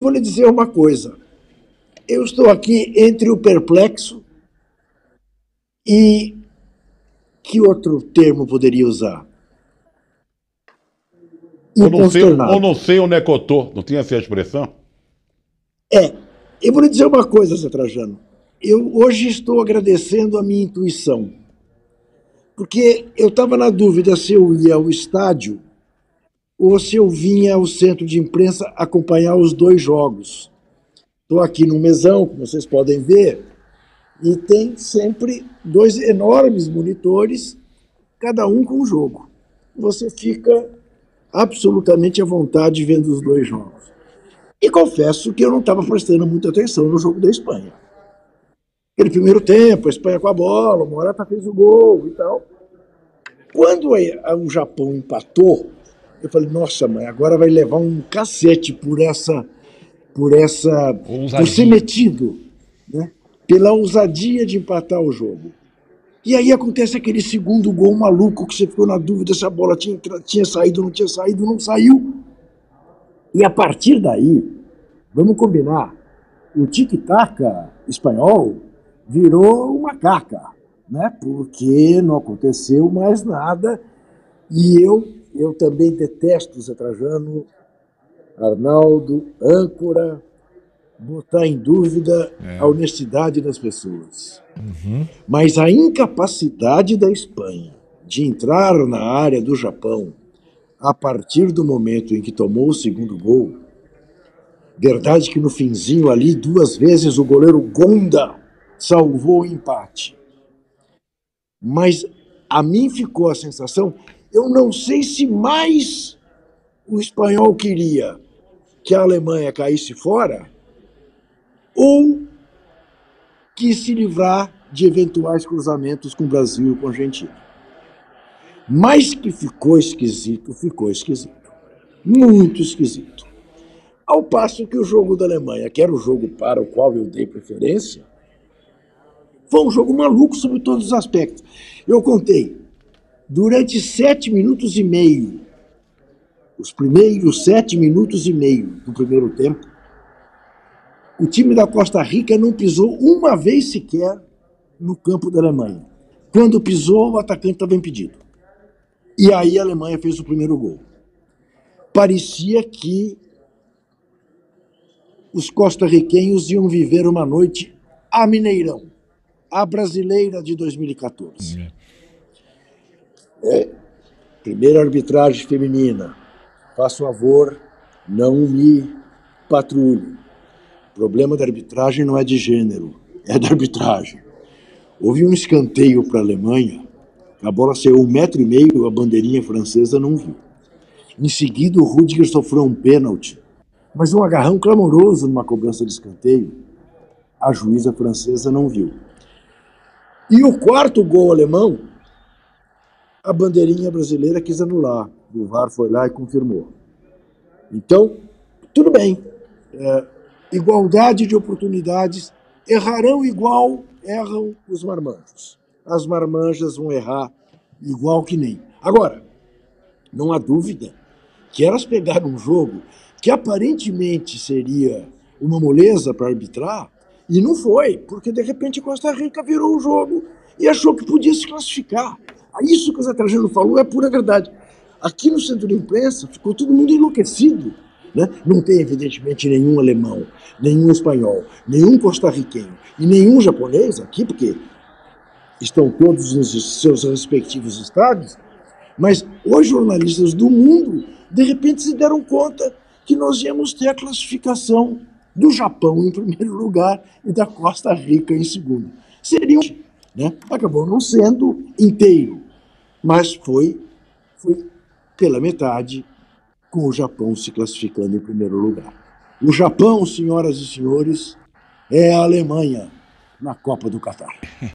vou lhe dizer uma coisa. Eu estou aqui entre o perplexo e que outro termo poderia usar? Ou não, sei, ou não sei onde é que eu tô. Não tinha essa expressão? É. Eu vou lhe dizer uma coisa, Zé Trajano. Eu hoje estou agradecendo a minha intuição. Porque eu estava na dúvida se eu ia ao estádio ou se eu vinha ao centro de imprensa acompanhar os dois jogos. Estou aqui no mesão, como vocês podem ver, e tem sempre dois enormes monitores, cada um com um jogo. Você fica absolutamente à vontade vendo os dois jogos. E confesso que eu não estava prestando muita atenção no jogo da Espanha. Aquele primeiro tempo, a Espanha com a bola, o Morata fez o gol e tal. Quando o Japão empatou, eu falei, nossa, mãe, agora vai levar um cacete por essa. por essa. por ser metido, né? Pela ousadia de empatar o jogo. E aí acontece aquele segundo gol maluco que você ficou na dúvida se a bola tinha, tinha saído não tinha saído, não saiu. E a partir daí, vamos combinar, o tic-tac espanhol virou uma caca, né? porque não aconteceu mais nada. E eu eu também detesto Zé Trajano, Arnaldo, âncora, botar em dúvida é. a honestidade das pessoas. Uhum. Mas a incapacidade da Espanha de entrar na área do Japão a partir do momento em que tomou o segundo gol, verdade que no finzinho ali, duas vezes o goleiro Gonda salvou o empate. Mas a mim ficou a sensação eu não sei se mais o espanhol queria que a Alemanha caísse fora ou quis se livrar de eventuais cruzamentos com o Brasil e com a Argentina. Mas que ficou esquisito, ficou esquisito. Muito esquisito. Ao passo que o jogo da Alemanha, que era o jogo para o qual eu dei preferência, foi um jogo maluco sobre todos os aspectos. Eu contei durante sete minutos e meio, os primeiros sete minutos e meio do primeiro tempo, o time da Costa Rica não pisou uma vez sequer no campo da Alemanha. Quando pisou, o atacante estava impedido. E aí a Alemanha fez o primeiro gol. Parecia que os costarriquenhos iam viver uma noite a Mineirão, a brasileira de 2014. É, primeira arbitragem feminina. Faça favor, não me patrulhe. O problema da arbitragem não é de gênero, é da arbitragem. Houve um escanteio para a Alemanha, a bola saiu um metro e meio, a bandeirinha francesa não viu. Em seguida, o Rudiger sofreu um pênalti, mas um agarrão clamoroso numa cobrança de escanteio. A juíza francesa não viu. E o quarto gol alemão a bandeirinha brasileira quis anular. O VAR foi lá e confirmou. Então, tudo bem. É, igualdade de oportunidades. Errarão igual erram os marmanjos. As marmanjas vão errar igual que nem. Agora, não há dúvida que elas pegaram um jogo que aparentemente seria uma moleza para arbitrar, e não foi, porque de repente Costa Rica virou o jogo e achou que podia se classificar. Isso que o Zé Trajano falou é pura verdade. Aqui no centro de imprensa ficou todo mundo enlouquecido. Né? Não tem, evidentemente, nenhum alemão, nenhum espanhol, nenhum costarriquenho e nenhum japonês aqui, porque estão todos nos seus respectivos estados, mas os jornalistas do mundo, de repente, se deram conta que nós íamos ter a classificação do Japão em primeiro lugar e da Costa Rica em segundo. Seria, né? Acabou não sendo inteiro, mas foi, foi pela metade, com o Japão se classificando em primeiro lugar. O Japão, senhoras e senhores, é a Alemanha na Copa do Catar.